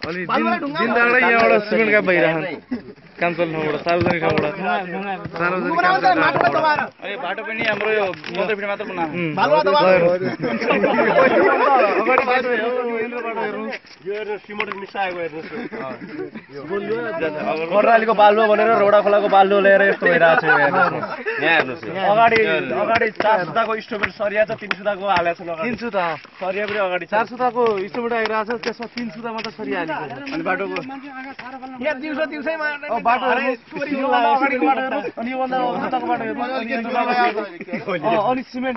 अनि यहाँबाट बाहिर काम चल्ने ठाउँबाट सार्वजनिक ठाउँबाट सार्वजनिक बाटो पनि हाम्रो यो मन्दिरपिँढी मात्र बनाएको कर्णालीको बालुवा भनेर रोडा खोलाको बालुवा लिएर यस्तो भइरहेको छ। अगाडि अगाडि चार सुताको स्टोभेल सरिया छ तिन सुताको हालेको छ तिन सुता। सरिया पनि अगाडि चार सुताको स्टोभेट आइरहेको छ त्यसमा तिन सुता मात्र सरिहालेको छ। अनि बाटोको? दिउँसो दिउँसैमा बाटो अनि सिमेन्ट।